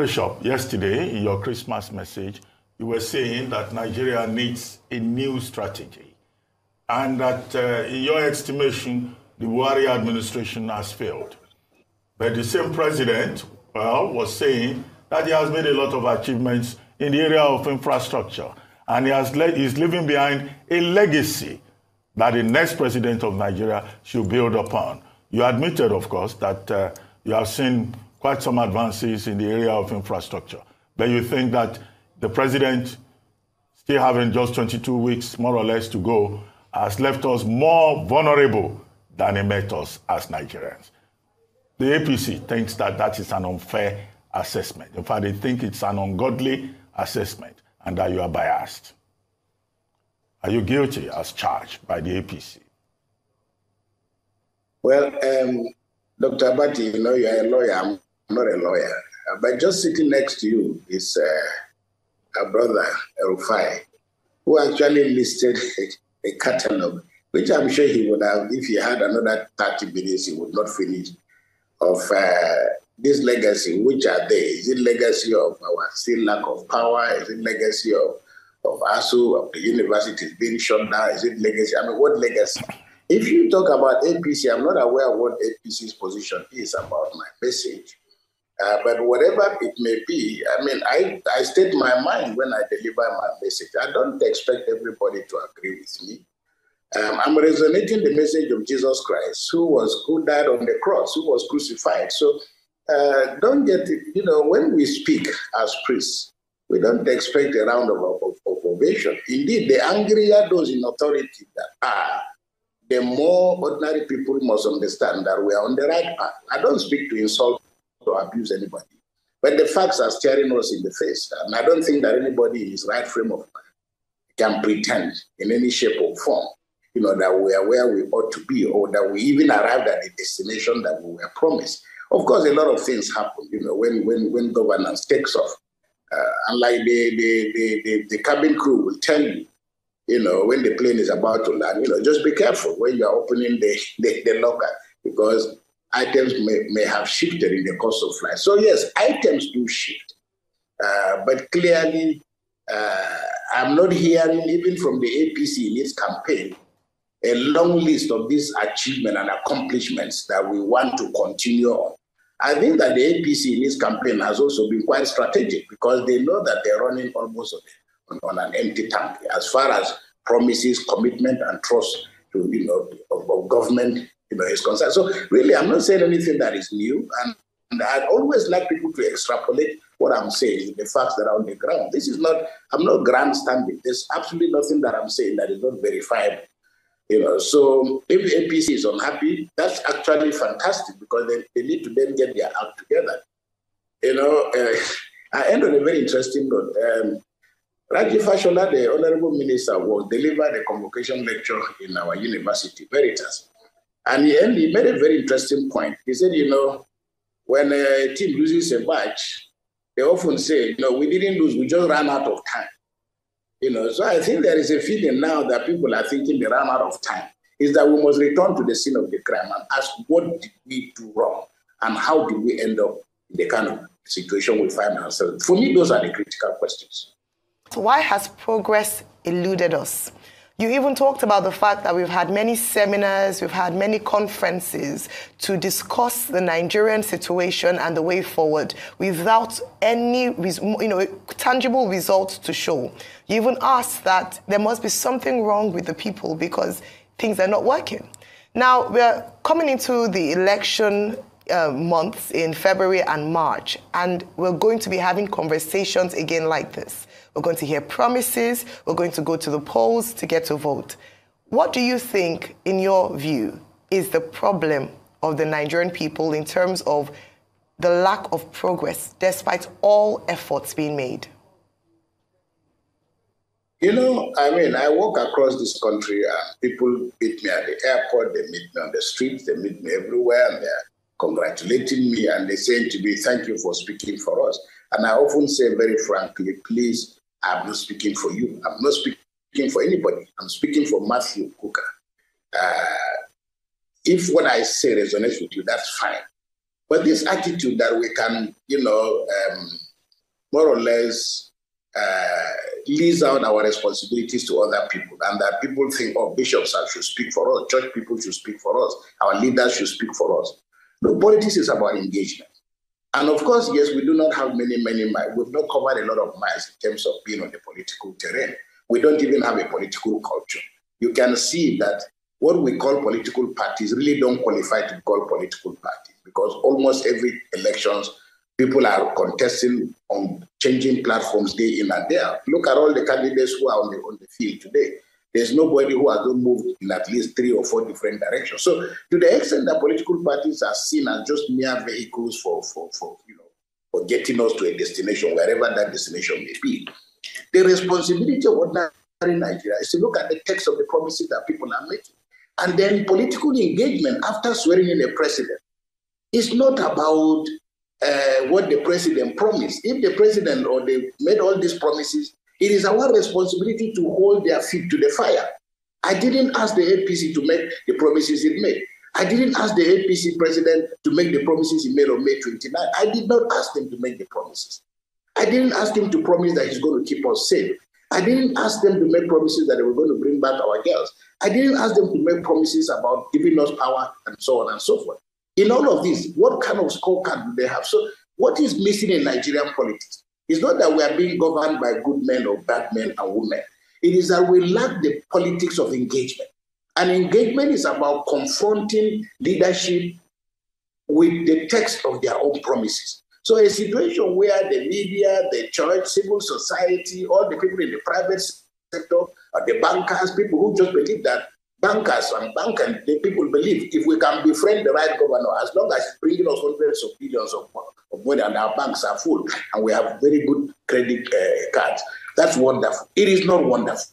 Bishop, yesterday in your Christmas message, you were saying that Nigeria needs a new strategy and that, uh, in your estimation, the Buhari administration has failed. But the same president, well, was saying that he has made a lot of achievements in the area of infrastructure and he has le- he's leaving behind a legacy that the next president of Nigeria should build upon. You admitted, of course, that uh, you have seen quite some advances in the area of infrastructure, but you think that the president, still having just 22 weeks more or less to go, has left us more vulnerable than he met us as Nigerians. The APC thinks that that is an unfair assessment. In fact, they think it's an ungodly assessment and that you are biased. Are you guilty as charged by the APC? Well, um, Dr. Abati, you know, you're a lawyer. I'm not a lawyer. But just sitting next to you is uh, a brother, Rufai, who actually listed a, a catalog, which I'm sure he would have, if he had another 30 minutes, he would not finish, of uh, this legacy. Which are they? Is it legacy of our still lack of power? Is it legacy of, of ASUU, of the universities being shut down? Is it legacy? I mean, what legacy? If you talk about APC, I'm not aware of what APC's position is about my message. Uh, but whatever it may be, I mean, I, I state my mind when I deliver my message. I don't expect everybody to agree with me. Um, I'm resonating the message of Jesus Christ, who was who died on the cross, who was crucified. So uh, don't get. You know, when we speak as priests, we don't expect a round of, of, of ovation. Indeed, the angrier those in authority that are, the more ordinary people must understand that we are on the right path. I don't speak to insult to abuse anybody. But the facts are staring us in the face. And I don't think that anybody in his right frame of mind can pretend in any shape or form, you know, that we are where we ought to be or that we even arrived at the destination that we were promised. Of course, a lot of things happen, you know, when when, when governance takes off. Uh, unlike the, the, the, the, the cabin crew will tell you, you know, when the plane is about to land, you know, just be careful when you are opening the, the, the locker because items may, may have shifted in the course of flight. So, yes, items do shift. Uh, but clearly, uh, I'm not hearing, even from the APC in its campaign, a long list of these achievements and accomplishments that we want to continue on. I think that the APC in its campaign has also been quite strategic because they know that they're running almost on, on an empty tank as far as promises, commitment, and trust to you know of, of government you know, is concerned. So really, I'm not saying anything that is new, and, and I'd always like people to extrapolate what I'm saying, the facts that are on the ground. This is not, I'm not grandstanding. There's absolutely nothing that I'm saying that is not verifiable. You know, so if APC is unhappy, that's actually fantastic because they, they need to then get their act together. You know, uh, I end on a very interesting note. Um, Raji Fashola, the Honorable Minister, was delivered a convocation lecture in our university, Veritas. And he, he made a very interesting point. He said, you know, when a team loses a match, they often say, you know, we didn't lose, we just ran out of time. You know, so I think there is a feeling now that people are thinking they ran out of time. Is that we must return to the scene of the crime and ask what did we do wrong and how did we end up in the kind of situation we find ourselves. For me, those are the critical questions. Why has progress eluded us? You even talked about the fact that we've had many seminars, we've had many conferences to discuss the Nigerian situation and the way forward without any you know, tangible results to show. You even asked that there must be something wrong with the people because things are not working. Now, we're coming into the election uh, months in February and March, and we're going to be having conversations again like this. We're going to hear promises. We're going to go to the polls to get to vote. What do you think, in your view, is the problem of the Nigerian people in terms of the lack of progress despite all efforts being made? You know, I mean, I walk across this country and people meet me at the airport, they meet me on the streets, they meet me everywhere, and they're congratulating me and they're saying to me, Thank you for speaking for us. And I often say very frankly, please I'm not speaking for you. I'm not speaking for anybody. I'm speaking for Matthew Kukah. Uh, if what I say resonates with you, that's fine. But this attitude that we can, you know, um, more or less uh, leaves out our responsibilities to other people, and that people think, oh, bishops should speak for us, church people should speak for us, our leaders should speak for us. No, politics is about engagement. And of course, yes, we do not have many, many miles. We've not covered a lot of miles in terms of being on the political terrain. We don't even have a political culture. You can see that what we call political parties really don't qualify to be called political parties because almost every elections people are contesting on changing platforms day in and day out. Look at all the candidates who are on the, on the field today. There's nobody who has moved in at least three or four different directions. So, to the extent that political parties are seen as just mere vehicles for, for, for you know, for getting us to a destination, wherever that destination may be, the responsibility of ordinary Nigeria is to look at the text of the promises that people are making. And then political engagement after swearing in a president is not about uh, what the president promised. If the president or they made all these promises, it is our responsibility to hold their feet to the fire. I didn't ask the APC to make the promises it made. I didn't ask the APC president to make the promises he made on May 29. I did not ask them to make the promises. I didn't ask him to promise that he's going to keep us safe. I didn't ask them to make promises that they were going to bring back our girls. I didn't ask them to make promises about giving us power and so on and so forth. In all of this, what kind of scorecard do they have? So, what is missing in Nigerian politics? It's not that we are being governed by good men or bad men and women. It is that we lack the politics of engagement. And engagement is about confronting leadership with the text of their own promises. So, a situation where the media, the church, civil society, all the people in the private sector, the bankers, people who just believe that bankers and bankers, the people believe if we can befriend the right governor, as long as bringing us hundreds of billions of, of money and our banks are full and we have very good credit uh, cards, that's wonderful. It is not wonderful.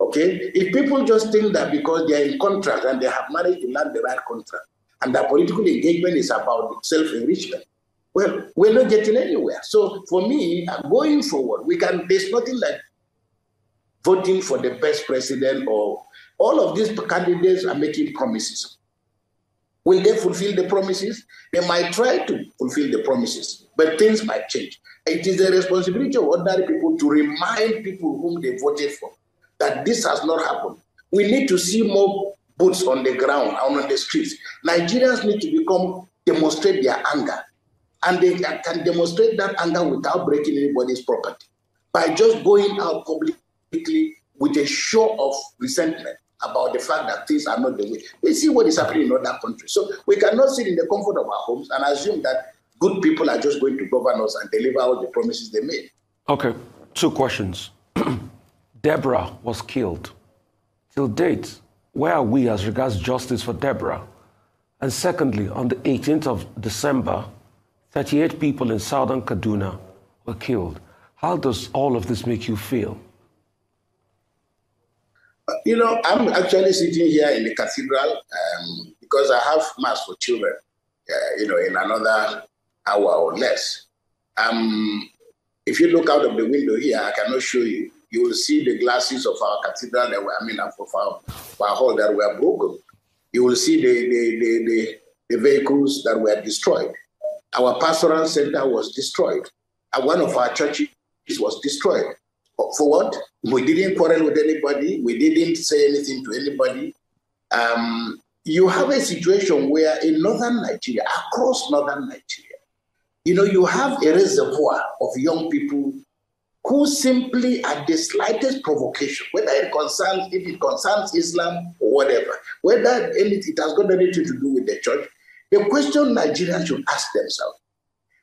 Okay? If people just think that because they are in contract and they have managed to land the right contract and that political engagement is about self enrichment, well, we're not getting anywhere. So for me, going forward, we can, there's nothing like voting for the best president or all of these candidates are making promises. Will they fulfill the promises? They might try to fulfill the promises, but things might change. It is the responsibility of ordinary people to remind people whom they voted for that this has not happened. We need to see more boots on the ground and on the streets. Nigerians need to become demonstrate their anger, and they can demonstrate that anger without breaking anybody's property by just going out publicly with a show of resentment about the fact that things are not the way. We see what is happening in other countries. So we cannot sit in the comfort of our homes and assume that good people are just going to govern us and deliver all the promises they made. Okay, two questions. Deborah was killed. Till date, where are we as regards justice for Deborah? And secondly, on the 18th of December, 38 people in southern Kaduna were killed. How does all of this make you feel? You know, I'm actually sitting here in the cathedral um, because I have mass for children, uh, you know, in another hour or less. Um, if you look out of the window here, I cannot show you. You will see the glasses of our cathedral that were, I mean, of our, of our hall that were broken. You will see the, the, the, the, the vehicles that were destroyed. Our pastoral center was destroyed. And one of our churches was destroyed. For what? We didn't quarrel with anybody. We didn't say anything to anybody. Um, you have a situation where in northern Nigeria, across northern Nigeria, you know, you have a reservoir of young people who simply, at the slightest provocation, whether it concerns if it concerns Islam or whatever, whether it has got anything to do with the church, the question Nigerians should ask themselves: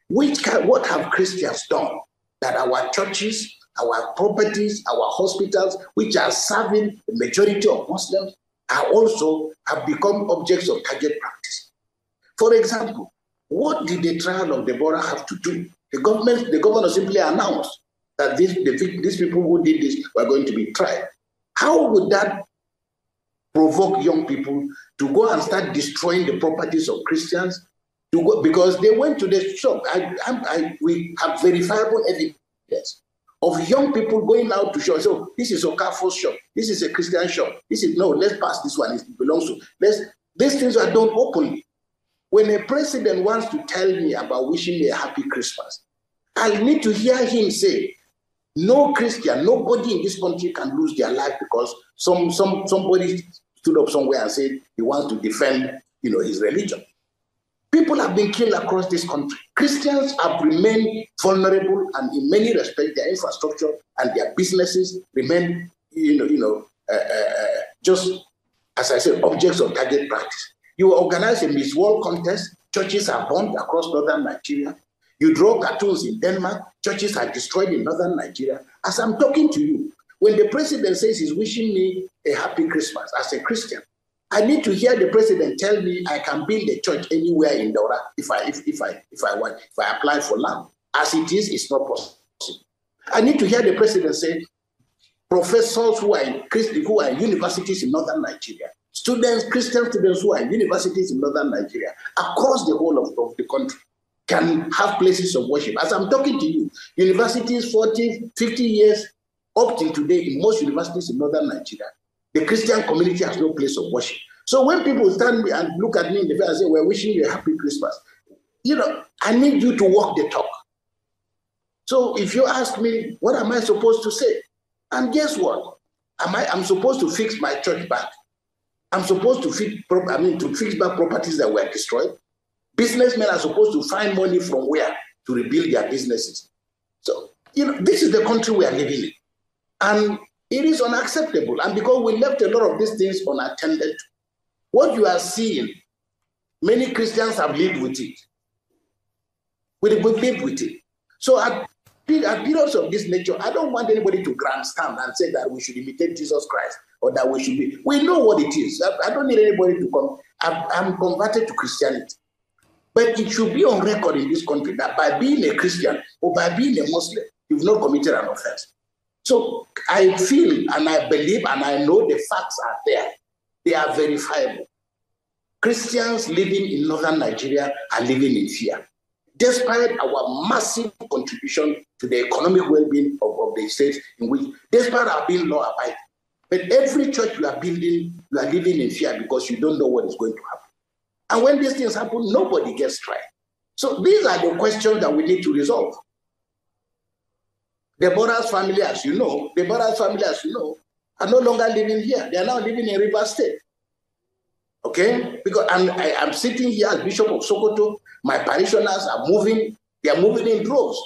Which what have Christians done that our churches our properties, our hospitals, which are serving the majority of Muslims, are also have become objects of target practice. For example, what did the trial of Deborah have to do? The government, the governor simply announced that these, the, these people who did this were going to be tried. How would that provoke young people to go and start destroying the properties of Christians? To go, because they went to the shop. I, I, I, we have verifiable evidence of young people going out to show. So this is a Okafor's shop. This is a Christian shop. This is no. Let's pass this one. It belongs to. Let's. These things are done openly. When a president wants to tell me about wishing me a happy Christmas, I need to hear him say, no Christian, nobody in this country can lose their life because some some somebody stood up somewhere and said he wants to defend, you know, his religion. People have been killed across this country. Christians have remained vulnerable, and in many respects, their infrastructure and their businesses remain, you know, you know, uh, uh, uh just as I said, objects of target practice. You organize a Miss World contest, churches are bombed across northern Nigeria. You draw cartoons in Denmark, churches are destroyed in northern Nigeria. As I'm talking to you, when the president says he's wishing me a happy Christmas as a Christian, I need to hear the president tell me I can build a church anywhere in Daura if I if, if I if I want if I apply for land. As it is, it's not possible. I need to hear the president say professors who are in who are in universities in northern Nigeria, students, Christian students who are in universities in northern Nigeria, across the whole of, of the country, can have places of worship. As I'm talking to you, universities 40, 50 years up till today in most universities in northern Nigeria, the Christian community has no place of worship. So when people stand and look at me in the face and say, We're wishing you a happy Christmas, you know, I need you to walk the talk. So if you ask me, what am I supposed to say? And guess what? Am I I'm supposed to fix my church back. I'm supposed to fix I mean to fix back properties that were destroyed. Businessmen are supposed to find money from where to rebuild their businesses. So, you know, this is the country we are living in. And it is unacceptable. And because we left a lot of these things unattended, what you are seeing, many Christians have lived with it. We have lived with it. So at, at periods of this nature, I don't want anybody to grandstand and say that we should imitate Jesus Christ or that we should be. We know what it is. I, I don't need anybody to come. I'm, I'm converted to Christianity. But it should be on record in this country that by being a Christian or by being a Muslim, you've not committed an offense. So I feel and I believe and I know the facts are there. They are verifiable. Christians living in northern Nigeria are living in fear. Despite our massive contribution to the economic well-being of, of the state in which, despite our being law-abiding, but every church you are building, you are living in fear because you don't know what is going to happen. And when these things happen, nobody gets tried. So these are the questions that we need to resolve. Deborah's family, as you know, Deborah's family, as you know, are no longer living here. They are now living in River State. Okay? Because I'm, I, am sitting here as Bishop of Sokoto. My parishioners are moving. They are moving in droves.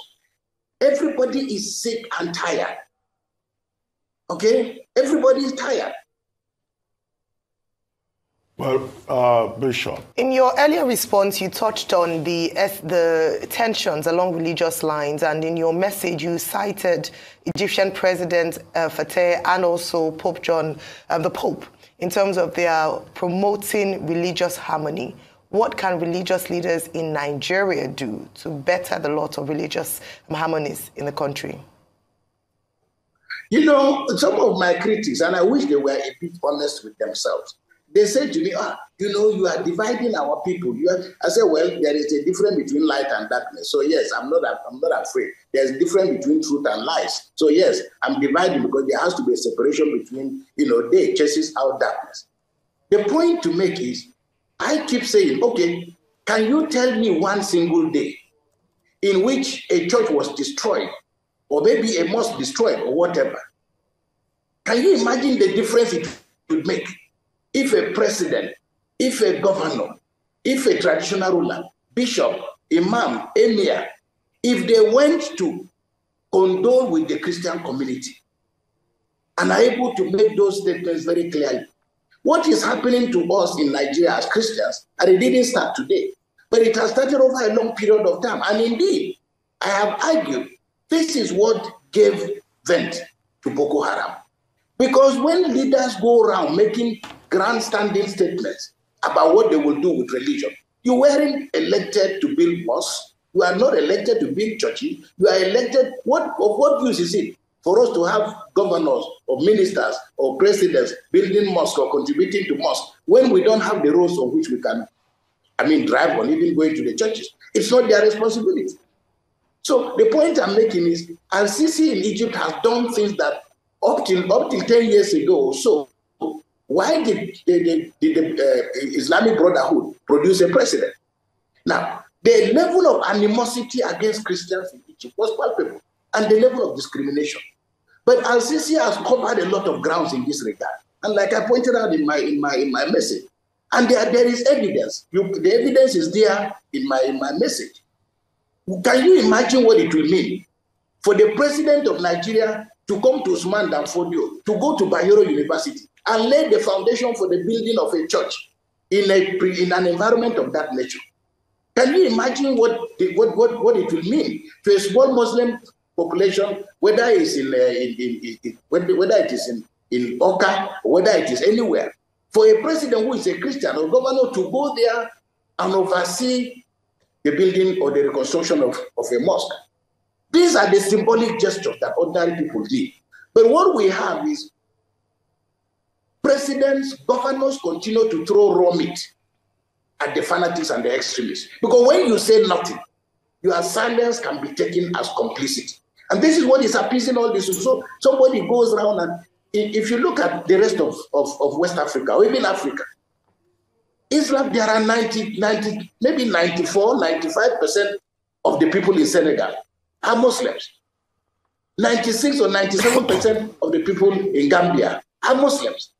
Everybody is sick and tired. Okay? Everybody is tired. Well, uh, Bishop. In your earlier response, you touched on the the tensions along religious lines, and in your message, you cited Egyptian President uh, Fattah and also Pope John, uh, the Pope, in terms of their promoting religious harmony. What can religious leaders in Nigeria do to better the lot of religious harmonies in the country? You know, some of my critics, and I wish they were a bit honest with themselves they said to me, ah, you know, you are dividing our people. You are, I said, well, there is a difference between light and darkness. So yes, I'm not, I'm not afraid. There's a difference between truth and lies. So yes, I'm dividing because there has to be a separation between, you know, day chases out darkness. The point to make is, I keep saying, okay, can you tell me one single day in which a church was destroyed, or maybe a mosque destroyed, or whatever? Can you imagine the difference it would make? If a president, if a governor, if a traditional ruler, bishop, imam, emir, if they went to condole with the Christian community and are able to make those statements very clearly, what is happening to us in Nigeria as Christians, and it didn't start today, but it has started over a long period of time. And indeed, I have argued this is what gave vent to Boko Haram. Because when leaders go around making grandstanding statements about what they will do with religion. You weren't elected to build mosques. You are not elected to build churches. You are elected. What of what use is it for us to have governors or ministers or presidents building mosques or contributing to mosques when we don't have the roads on which we can, I mean, drive on even going to the churches? It's not their responsibility. So the point I'm making is, Al-Sisi in Egypt has done things that up till up till 10 years ago or so why did, the, the, uh, Islamic Brotherhood produce a president? Now, the level of animosity against Christians in teaching was palpable, and the level of discrimination. But Al-Sisi has covered a lot of grounds in this regard. And like I pointed out in my in my in my message, and there, there is evidence. You, the evidence is there in my in my message. Can you imagine what it will mean for the president of Nigeria to come to Usman Danfodio, to go to Bayero University and lay the foundation for the building of a church in, a, in an environment of that nature? Can you imagine what, the, what, what, what it will mean to a small Muslim population, whether it's in, uh, in, in, in, whether it is in, in Oka, whether it is anywhere, for a president who is a Christian or governor to go there and oversee the building or the reconstruction of, of a mosque. These are the symbolic gestures that ordinary people do. But what we have is presidents, governors continue to throw raw meat at the fanatics and the extremists. Because when you say nothing, your silence can be taken as complicity. And this is what is appeasing all this. So somebody goes around and if you look at the rest of, of, of West Africa or even Africa, Islam, there are 90, 90, maybe 94, 95% of the people in Senegal are Muslims. 96 or 97% of the people in Gambia are Muslims.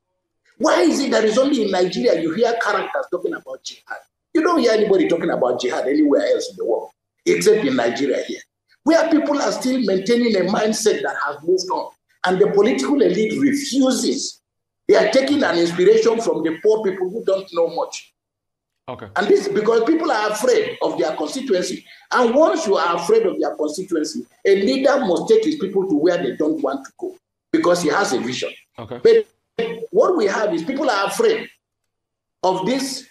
Why is it that it's only in Nigeria you hear characters talking about jihad? You don't hear anybody talking about jihad anywhere else in the world, except in Nigeria here, where people are still maintaining a mindset that has moved on. And the political elite refuses they are taking an inspiration from the poor people who don't know much. Okay. And this because people are afraid of their constituency. And once you are afraid of their constituency, a leader must take his people to where they don't want to go because he has a vision. Okay. But what we have is people are afraid of this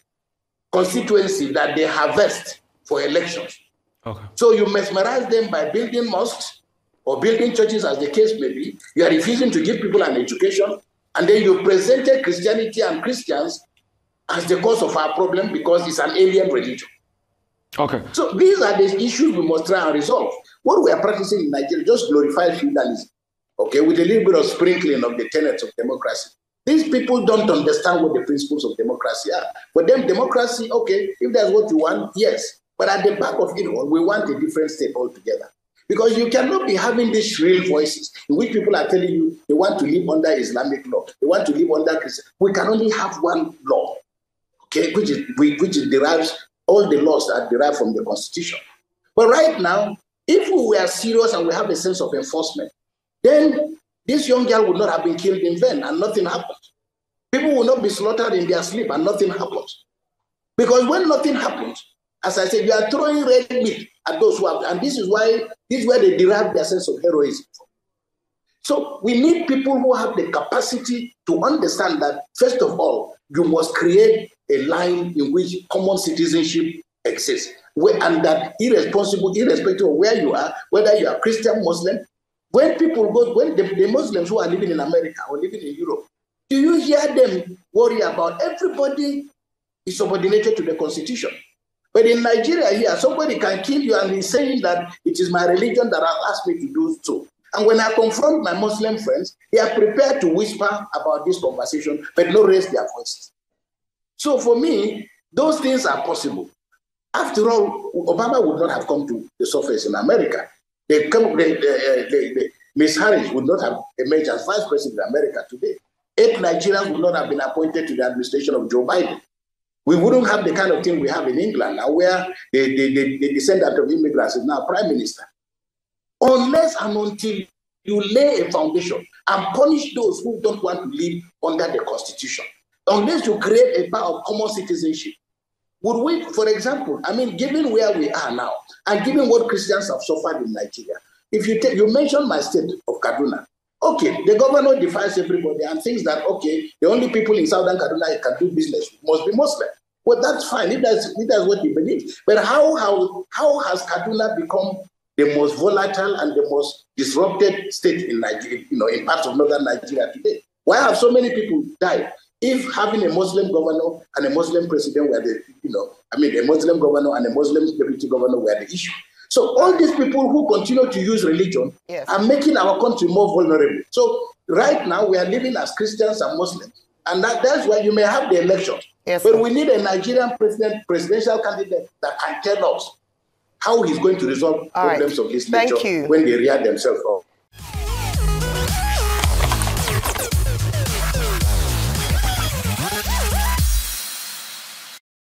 constituency that they harvest for elections. Okay. So you mesmerize them by building mosques or building churches, as the case may be. You are refusing to give people an education. And then you presented Christianity and Christians as the cause of our problem because it's an alien religion. Okay. So these are the issues we must try and resolve. What we are practicing in Nigeria just glorifies feudalism, okay, with a little bit of sprinkling of the tenets of democracy. These people don't understand what the principles of democracy are. For them, democracy, okay, if that's what you want, yes. But at the back of it all, we want a different state altogether. Because you cannot be having these shrill voices in which people are telling you they want to live under Islamic law, they want to live under Christian. We can only have one law, okay, which is which derives all the laws that derive from the Constitution. But right now, if we are serious and we have a sense of enforcement, then this young girl would not have been killed in vain and nothing happens. People will not be slaughtered in their sleep and nothing happens. Because when nothing happens, as I said, you are throwing red meat at those who have, and this is why this is where they derive their sense of heroism. So we need people who have the capacity to understand that, first of all, you must create a line in which common citizenship exists. And that irresponsible, irrespective of where you are, whether you are Christian, Muslim, when people go, when the, the Muslims who are living in America or living in Europe, do you hear them worry about everybody is subordinated to the constitution? But in Nigeria here, somebody can kill you and he's saying that it is my religion that has asked me to do so. And when I confront my Muslim friends, they are prepared to whisper about this conversation, but not raise their voices. So for me, those things are possible. After all, Obama would not have come to the surface in America. They, they, uh, Ms. Harris would not have emerged as vice president of America today. Eight Nigerians would not have been appointed to the administration of Joe Biden. We wouldn't have the kind of thing we have in England now, where the, the, the, the descendant of immigrants is now prime minister. Unless and until you lay a foundation and punish those who don't want to live under the constitution, unless you create a power of common citizenship, would we, for example, I mean, given where we are now, and given what Christians have suffered in Nigeria, if you take, you mentioned my state of Kaduna, okay, the governor defies everybody and thinks that, okay, the only people in southern Kaduna can do business must be Muslim. Well, that's fine if that's, if that's what he believes. But how, how, how has Kaduna become the most volatile and the most disrupted state in Nigeria, you know, in parts of northern Nigeria today? Why have so many people died? If having a Muslim governor and a Muslim president were the, you know, I mean, a Muslim governor and a Muslim deputy governor were the issue. So all these people who continue to use religion Yes. are making our country more vulnerable. So right now we are living as Christians and Muslims, and that, that's why you may have the elections. Yes, but we need a Nigerian president, presidential candidate that can tell us how he's going to resolve All right. problems of this Thank nature you. when they rear themselves up.